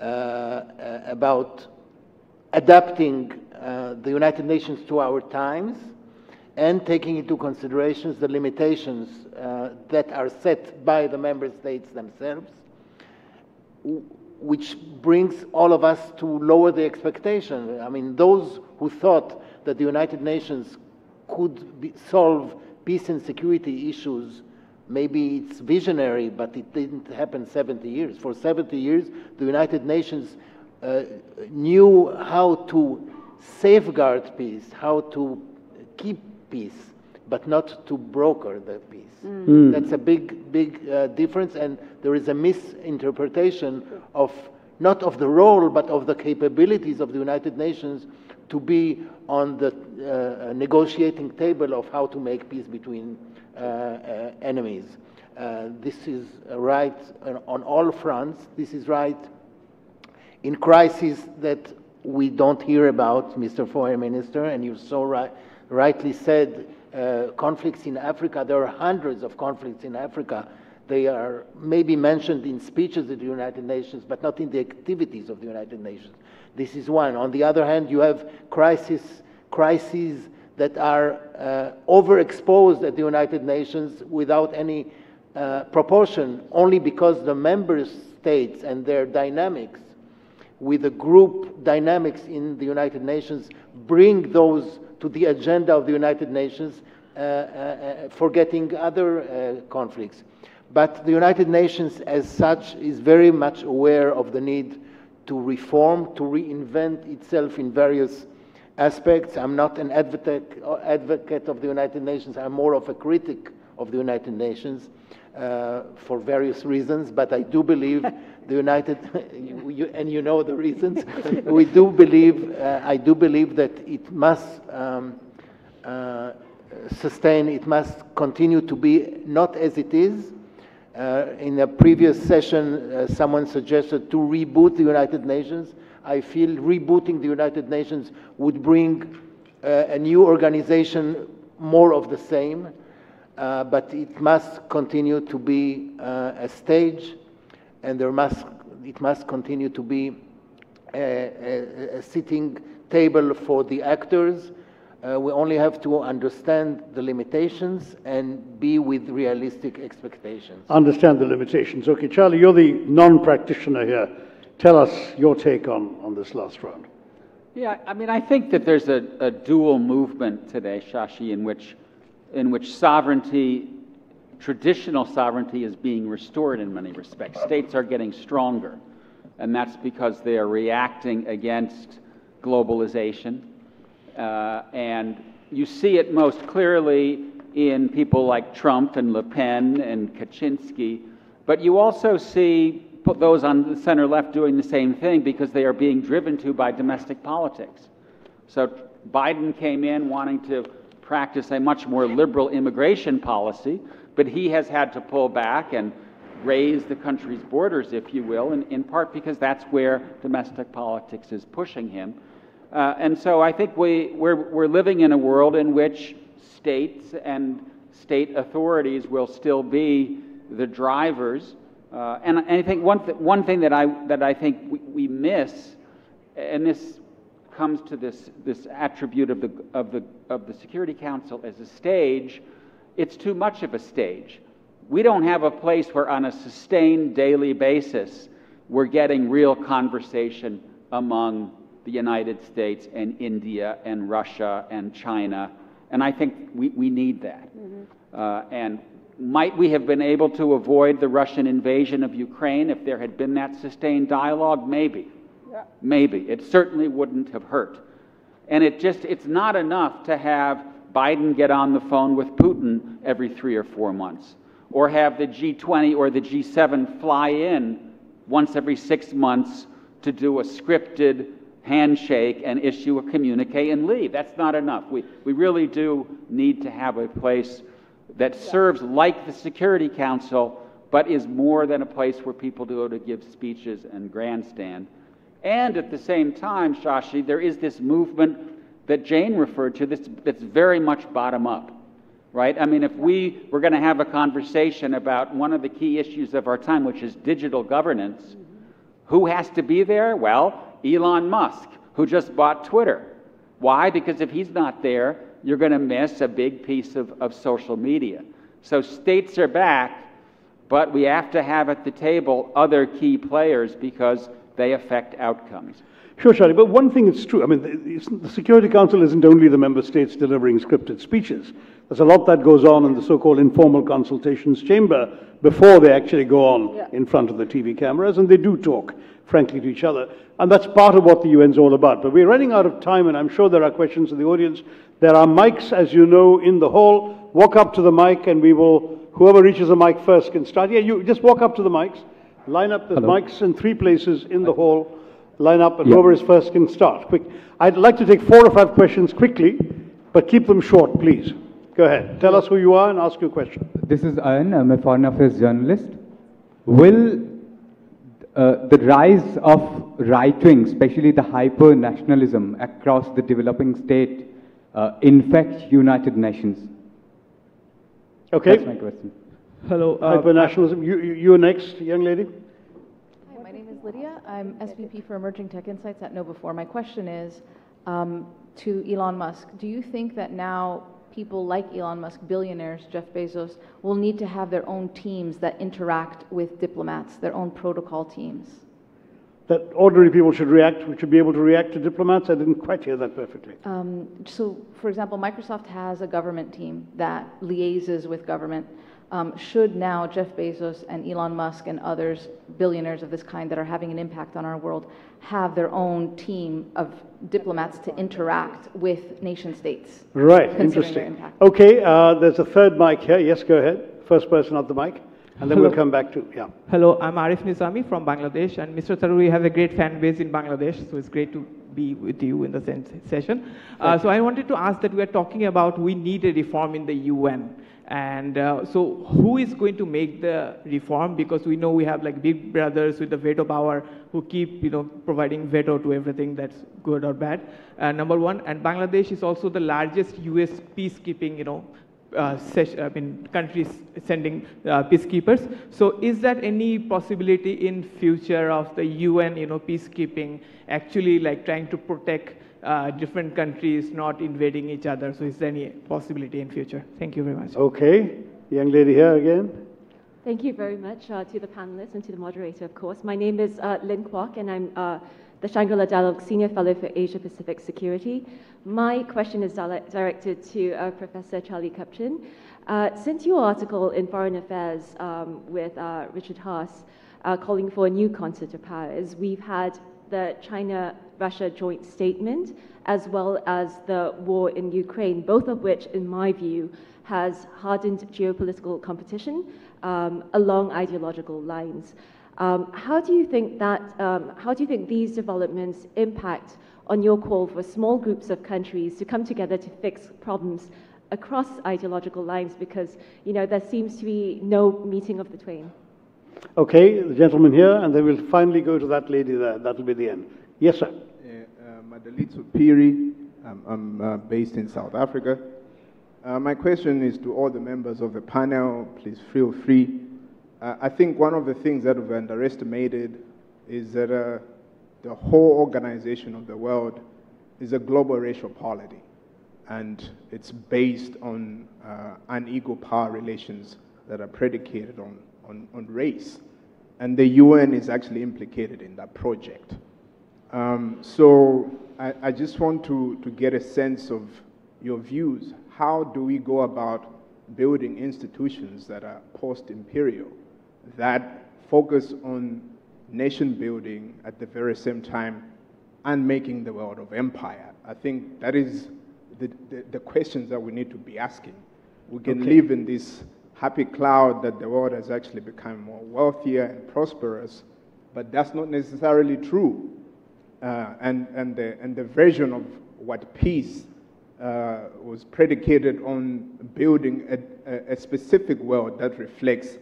uh, about adapting uh, the United Nations to our times and taking into considerations the limitations uh, that are set by the member states themselves which brings all of us to lower the expectation. I mean, those who thought that the United Nations could be, solve peace and security issues, maybe it's visionary, but it didn't happen 70 years. For 70 years, the United Nations uh, knew how to safeguard peace, how to keep peace, but not to broker the peace. That's a big, big uh, difference, and there is a misinterpretation of not of the role, but of the capabilities of the United Nations to be on the uh, negotiating table of how to make peace between uh, uh, enemies. Uh, this is right on, on all fronts. This is right in crises that we don't hear about, Mr. Foreign Minister, and you so right, rightly said, uh, conflicts in Africa, there are hundreds of conflicts in Africa. They are maybe mentioned in speeches at the United Nations, but not in the activities of the United Nations. This is one. On the other hand, you have crisis, crises that are uh, overexposed at the United Nations without any uh, proportion, only because the member states and their dynamics with the group dynamics in the United Nations bring those to the agenda of the United Nations, uh, uh, uh, forgetting other conflicts. But the United Nations, as such, is very much aware of the need to reform, to reinvent itself in various aspects. I'm not an advocate, advocate of the United Nations, I'm more of a critic of the United Nations. Uh, for various reasons, but I do believe [laughs] the United, you, [laughs] you, and you know the reasons. [laughs] we do believe, uh, I do believe that it must um, uh, sustain, it must continue to be not as it is. Uh, in a previous session, uh, someone suggested to reboot the United Nations. I feel rebooting the United Nations would bring uh, a new organization more of the same. Uh, but it must continue to be a stage, and there must it must continue to be a, a, a sitting table for the actors, Uh, we only have to understand the limitations and be with realistic expectations. Understand the limitations. Okay, Charlie, you're the non-practitioner here. Tell us your take on, on this last round. Yeah, I mean, I think that there's a, a dual movement today, Shashi, in which, in which sovereignty, traditional sovereignty, is being restored in many respects. States are getting stronger, and that's because they are reacting against globalization. Uh, and you see it most clearly in people like Trump and Le Pen and Kaczynski, but you also see those on the center left doing the same thing because they are being driven to by domestic politics. So Biden came in wanting to practice a much more liberal immigration policy, but he has had to pull back and raise the country's borders, if you will, in, in part because that's where domestic politics is pushing him. Uh, and so I think we, we're, we're living in a world in which states and state authorities will still be the drivers uh, and, and, I think one, th- one thing that I, that I think we, we, miss, and this comes to this, this attribute of the, of, the, of the Security Council as a stage, it's too much of a stage. We don't have a place where, on a sustained daily basis, we're getting real conversation among the United States and India and Russia and China. And I think we, we need that. Mm-hmm. Uh, and might we have been able to avoid the Russian invasion of Ukraine if there had been that sustained dialogue? Maybe. Yeah. Maybe. It certainly wouldn't have hurt. And it just, it's not enough to have Biden get on the phone with Putin every three or four months, or have the G20 or the G7 fly in once every six months to do a scripted handshake and issue a communique and leave. That's not enough. We, we really do need to have a place that serves like the Security Council, but is more than a place where people go to give speeches and grandstand. And at the same time, Shashi, there is this movement that Jane referred to that's, that's very much bottom up, right? I mean, if we were going to have a conversation about one of the key issues of our time, which is digital governance, mm-hmm. who has to be there? Well, Elon Musk, who just bought Twitter. Why? Because if he's not there, you're going to miss a big piece of, of social media. So states are back, but we have to have at the table other key players because they affect outcomes. Sure, Charlie, but one thing is true. I mean, the Security Council isn't only the member states delivering scripted speeches. There's a lot that goes on in the so-called informal consultations chamber before they actually go on yeah. in front of the TV cameras, and they do talk, frankly, to each other. And that's part of what the UN's all about. But we're running out of time, and I'm sure there are questions in the audience. There are mics, as you know, in the hall. Walk up to the mic, and we will, whoever reaches the mic first can start. Yeah, you just walk up to the mics. Line up the mics in three places in the hall. Line up, and yep. whoever is first can start. Quick. I'd like to take four or five questions quickly, but keep them short, please. Go ahead. Tell us who you are and ask your question. This is Ayan. I'm a foreign affairs journalist. Will uh, the rise of right wing, especially the hyper nationalism across the developing state, uh, infect United Nations? Okay. That's my question. Hello. Uh, Hyper-nationalism. You, you, you're next, young lady. Hi, my name is Lydia. I'm SVP for Emerging Tech Insights at KnowBe4. My question is um, to Elon Musk. Do you think that now people like Elon Musk, billionaires, Jeff Bezos, will need to have their own teams that interact with diplomats, their own protocol teams? that ordinary people should react, we should be able to react to diplomats? I didn't quite hear that perfectly. Um, so, for example, Microsoft has a government team that liaises with government. Um, should now Jeff Bezos and Elon Musk and others, billionaires of this kind that are having an impact on our world, have their own team of diplomats to interact with nation states? Right, interesting. Okay, uh, there's a third mic here. Yes, go ahead. First person at the mic. And then Hello. we'll come back to, yeah. Hello, I'm Arif Nizami from Bangladesh. And Mr. Tharoor, we have a great fan base in Bangladesh, so it's great to be with you in the session. Uh, so I wanted to ask that we are talking about we need a reform in the UN. And uh, so who is going to make the reform? Because we know we have like big brothers with the veto power who keep, you know, providing veto to everything that's good or bad. Uh, number one, and Bangladesh is also the largest US peacekeeping, you know, uh, I mean, countries sending uh, peacekeepers. So is that any possibility in future of the UN, you know, peacekeeping actually like trying to protect uh, different countries not invading each other. So is there any possibility in future? Thank you very much. Okay. Young lady here again. Thank you very much uh, to the panelists and to the moderator, of course. My name is uh, Lynn Kuok, and I'm uh, the Shangri-La Dialogue Senior Fellow for Asia Pacific Security. My question is directed to uh, Professor Charlie Kupchan. Uh, since your article in Foreign Affairs um, with uh, Richard Haass calling for a new concert of powers, we've had the China-Russia joint statement as well as the war in Ukraine, both of which, in my view, has hardened geopolitical competition um, along ideological lines. Um, how do you think that, um, how do you think these developments impact on your call for small groups of countries to come together to fix problems across ideological lines? Because, you know, there seems to be no meeting of the twain. Okay, the gentleman here, and then we'll finally go to that lady there. That'll be the end. Yes, sir. Piri. I'm, I'm uh, based in South Africa. Uh, my question is to all the members of the panel. Please feel free. Uh, I think one of the things that we've underestimated is that uh, the whole organization of the world is a global racial polity, and it's based on uh, unequal power relations that are predicated on, on, on, race. And the UN is actually implicated in that project. Um, so I, I just want to, to get a sense of your views how do we go about building institutions that are post-imperial, that focus on nation building at the very same time and making the world of empire? I think that is the, the, the questions that we need to be asking. We can okay. live in this happy cloud that the world has actually become more wealthier and prosperous, but that's not necessarily true. Uh, and, and, the, and the version of what peace uh, was predicated on building a, a, specific world that reflects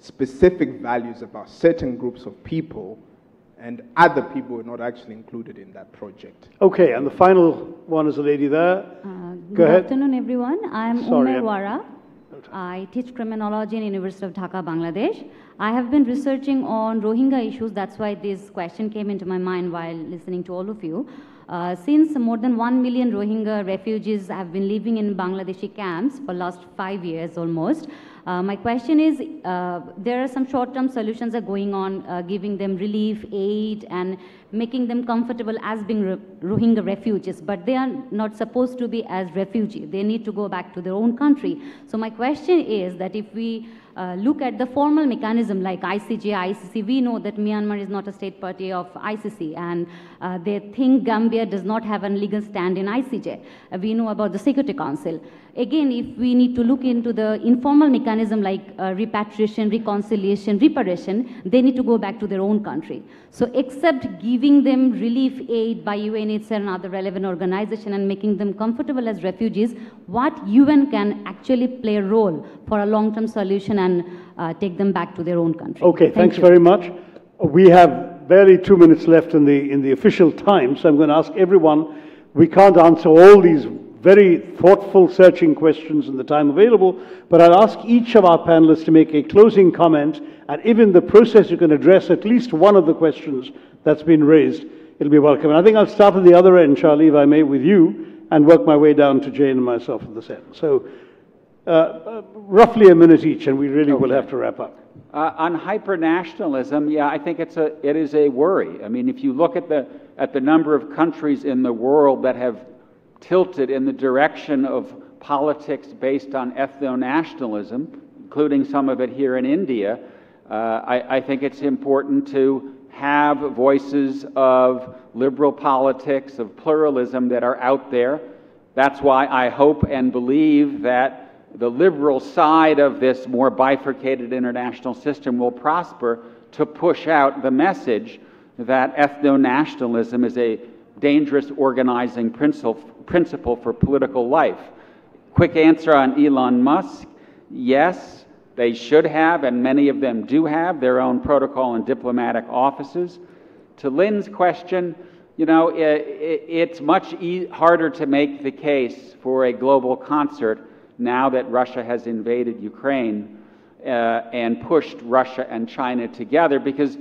specific values about certain groups of people and other people are not actually included in that project. Okay, and the final one is a lady there. Uh, good Go ahead. afternoon, everyone. I'm Sorry, Umer Wara. I teach criminology in University of Dhaka, Bangladesh. I have been researching on Rohingya issues. That's why this question came into my mind while listening to all of you. Uh, since more than 1 million Rohingya refugees have been living in Bangladeshi camps for last five years almost, my question is, uh, there are some short-term solutions are going on, uh, giving them relief, aid, and making them comfortable as being Rohingya refugees, but they are not supposed to be as refugees. They need to go back to their own country. So my question is that if we uh, look at the formal mechanism like ICJ, ICC, we know that Myanmar is not a state party of ICC and uh, they think Gambia does not have a legal stand in ICJ. Uh, we know about the Security Council. Again, if we need to look into the informal mechanism like uh, repatriation, reconciliation, reparation, they need to go back to their own country. So except giving them relief aid by UNHCR and other relevant organization and making them comfortable as refugees, what UN can actually play a role for a long-term solution and uh, take them back to their own country. Okay, Thank thanks you. very much. We have barely two minutes left in the, in the official time, so I'm going to ask everyone, we can't answer all these very thoughtful, searching questions in the time available, but I'll ask each of our panelists to make a closing comment, and if in the process you can address at least one of the questions that's been raised, it'll be welcome. And I think I'll start at the other end, Charlie, if I may, with you, and work my way down to Jane and myself at the end. So, uh, uh, roughly a minute each, and we really okay. will have to wrap up. Uh, on hyper-nationalism, yeah, I think it's a, it is a worry. I mean, if you look at the, at the number of countries in the world that have tilted in the direction of politics based on ethno nationalism, including some of it here in India, uh, I, I, think it's important to have voices of liberal politics, of pluralism that are out there. That's why I hope and believe that the liberal side of this more bifurcated international system will prosper to push out the message that ethno nationalism is a dangerous organizing principle principle for political life. Quick answer on Elon Musk yes, they should have, and many of them do have, their own protocol and diplomatic offices. To Lynn's question, you know, it, it's much e harder to make the case for a global concert now that Russia has invaded Ukraine uh, and pushed Russia and China together because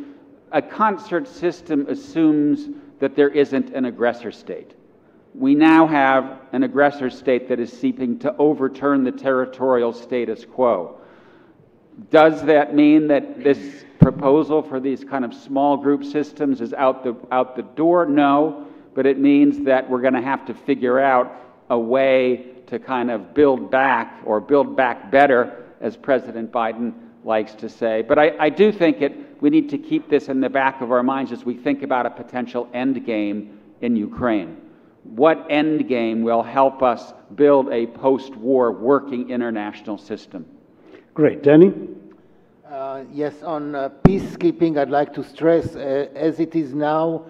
a concert system assumes that there isn't an aggressor state. We now have an aggressor state that is seeking to overturn the territorial status quo. Does that mean that this proposal for these kind of small group systems is out the, out the door? No, but it means that we're going to have to figure out a way to kind of build back or build back better, as President Biden likes to say. But I, I do think it, we need to keep this in the back of our minds as we think about a potential end game in Ukraine. What end game will help us build a post war working international system? Great. Danny? Uh, yes, on uh, peacekeeping, I'd like to stress, uh, as it is now,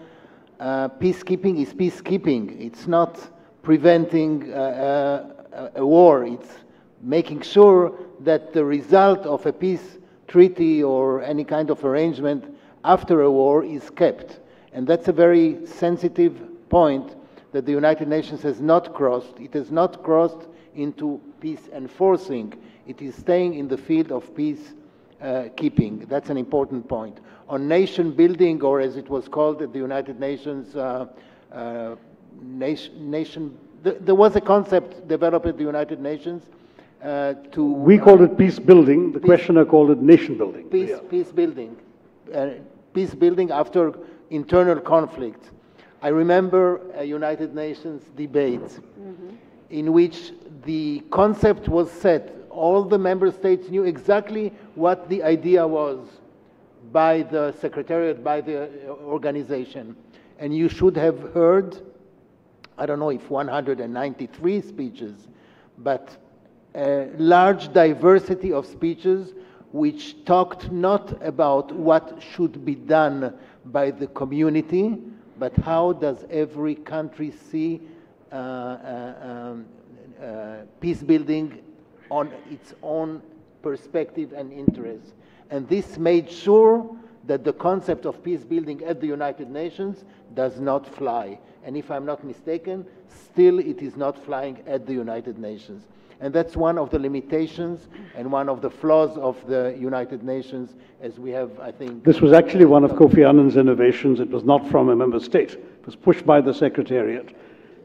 uh, peacekeeping is peacekeeping. It's not preventing uh, uh, a war. It's making sure that the result of a peace treaty or any kind of arrangement after a war is kept. And that's a very sensitive point that the United Nations has not crossed. It has not crossed into peace enforcing. It is staying in the field of peace uh, keeping. That's an important point. On nation building, or as it was called at the United Nations, uh, uh, nation, nation th there was a concept developed at the United Nations uh, to. We called it peace building. The peace, questioner called it nation building. Peace, yeah. peace building. Uh, peace building after internal conflict. I remember a United Nations debate mm -hmm. in which the concept was set all the member states knew exactly what the idea was by the secretariat, by the organization. And you should have heard, I don't know if 193 speeches, but a large diversity of speeches which talked not about what should be done by the community, but how does every country see uh, uh, um, uh, peace building on its own perspective and interests. And this made sure that the concept of peace building at the United Nations does not fly. And if I'm not mistaken, still it is not flying at the United Nations. And that's one of the limitations and one of the flaws of the United Nations, as we have, I think. This was actually one of Kofi Annan's innovations. It was not from a member state, it was pushed by the Secretariat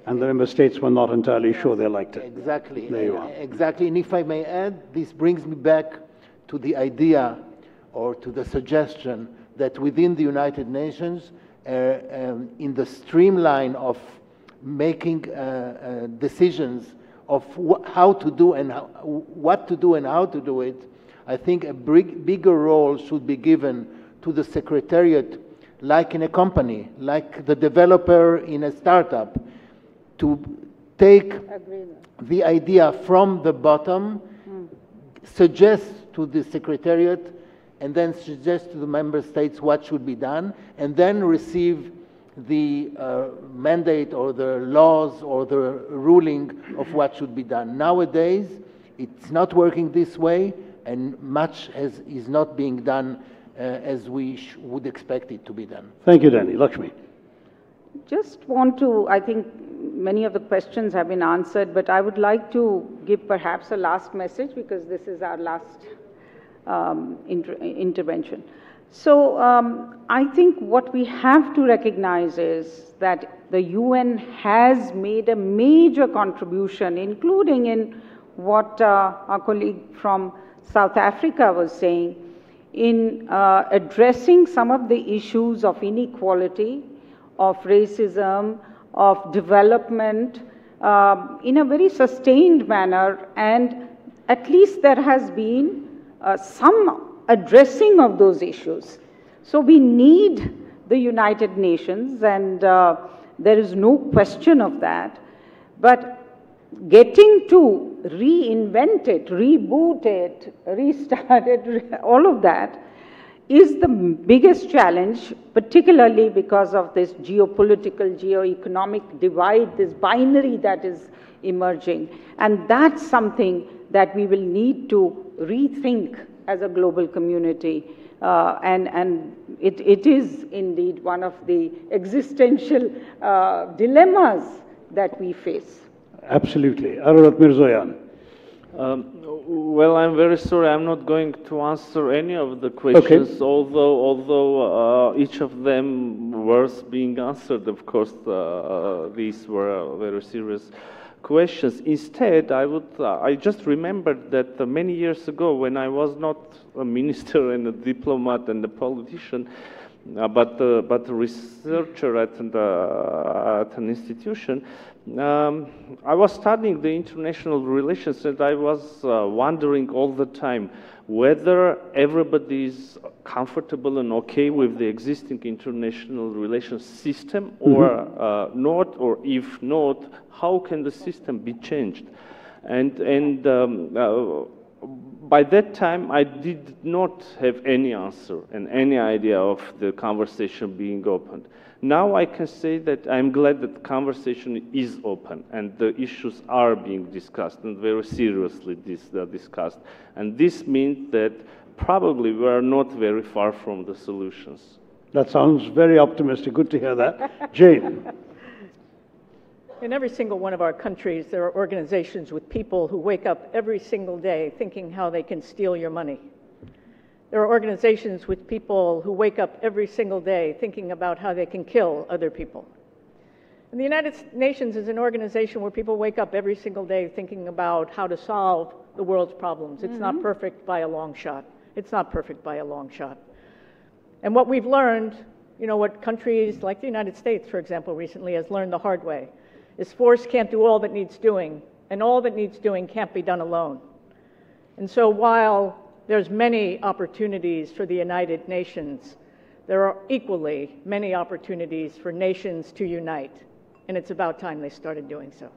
and the member states were not entirely sure they liked it. Exactly. There you are. Exactly. And if I may add, this brings me back to the idea or to the suggestion that within the United Nations, uh, um, in the streamline of making uh, uh, decisions of how to do and how, what to do and how to do it, I think a big, bigger role should be given to the secretariat, like in a company, like the developer in a startup to take the idea from the bottom, mm. suggest to the Secretariat, and then suggest to the member states what should be done, and then receive the uh, mandate or the laws or the ruling of what should be done. Nowadays, it's not working this way, and much has, is not being done uh, as we would expect it to be done. Thank you, Danny. Lakshmi. Just want to, I think many of the questions have been answered, but I would like to give perhaps a last message because this is our last um, inter intervention. So um, I think what we have to recognize is that the UN has made a major contribution, including in what uh, our colleague from South Africa was saying, in uh, addressing some of the issues of inequality, of racism, of development uh, in a very sustained manner. And at least there has been uh, some addressing of those issues. So we need the United Nations and uh, there is no question of that. But getting to reinvent it, reboot it, restart it, [laughs] all of that is the biggest challenge, particularly because of this geopolitical, geo-economic divide, this binary that is emerging. And that's something that we will need to rethink as a global community. Uh, and and it, it is indeed one of the existential uh, dilemmas that we face. Absolutely. Ararat Mirzoyan. Um, well, I'm very sorry. I'm not going to answer any of the questions, okay. although although uh, each of them was being answered. Of course, uh, uh these were very serious questions. Instead, I would uh, I just remembered that uh, many years ago, when I was not a minister and a diplomat and a politician, uh, but, uh, but a researcher at, the, at an institution, um, I was studying the international relations and I was uh, wondering all the time whether everybody is comfortable and okay with the existing international relations system or mm-hmm. uh, not, or if not, how can the system be changed? And, and um, uh, by that time, I did not have any answer and any idea of the conversation being opened. Now I can say that I'm glad that the conversation is open and the issues are being discussed and very seriously dis uh, discussed. And this means that probably we are not very far from the solutions. That sounds very optimistic. Good to hear that. Jane. In every single one of our countries, there are organizations with people who wake up every single day thinking how they can steal your money. There are organizations with people who wake up every single day thinking about how they can kill other people. And the United Nations is an organization where people wake up every single day thinking about how to solve the world's problems. It's mm-hmm. not perfect by a long shot. It's not perfect by a long shot. And what we've learned, you know, what countries like the United States, for example, recently has learned the hard way is force can't do all that needs doing, and all that needs doing can't be done alone. And so while there's many opportunities for the United Nations, there are equally many opportunities for nations to unite, and it's about time they started doing so.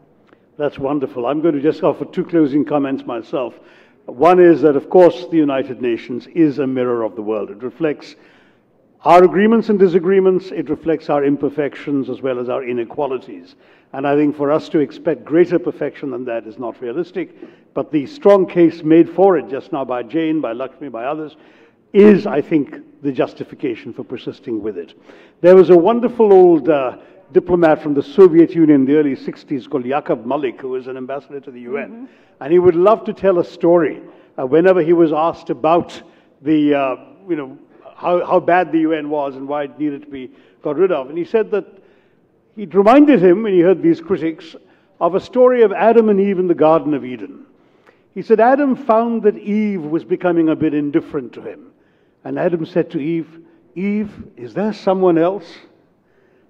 That's wonderful. I'm going to just offer two closing comments myself. One is that, of course, the United Nations is a mirror of the world. It reflects our agreements and disagreements, it reflects our imperfections as well as our inequalities. And I think for us to expect greater perfection than that is not realistic. But the strong case made for it just now by Jane, by Lakshmi, by others, is, I think, the justification for persisting with it. There was a wonderful old uh, diplomat from the Soviet Union in the early 60s called Yakov Malik, who was an ambassador to the UN. Mm-hmm. And he would love to tell a story uh, whenever he was asked about the, uh, you know, how, how bad the UN was and why it needed to be got rid of. And he said that it reminded him, when he heard these critics, of a story of Adam and Eve in the Garden of Eden. He said Adam found that Eve was becoming a bit indifferent to him. And Adam said to Eve, Eve, is there someone else?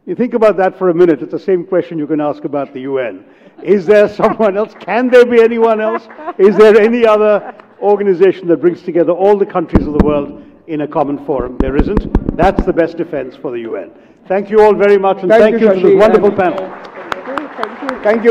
You think about that for a minute. It's the same question you can ask about the UN. Is there someone else? Can there be anyone else? Is there any other organization that brings together all the countries of the world in a common forum. There isn't. That's the best defense for the UN. Thank you all very much, and thank, thank you, you to this wonderful panel. Thank you. Thank you.